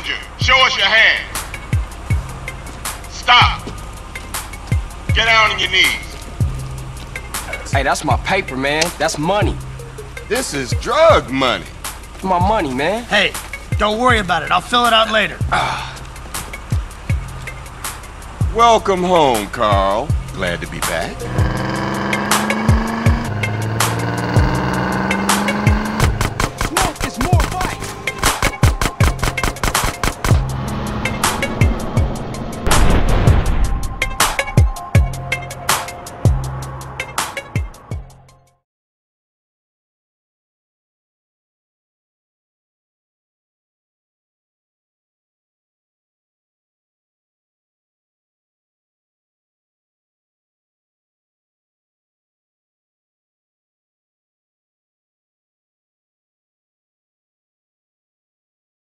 passenger, show us your hand. Stop. Get down on your knees. Hey, that's my paper, man. That's money. This is drug money. My money, man. Hey, don't worry about it. I'll fill it out later. Ah. Welcome home, Carl. Glad to be back.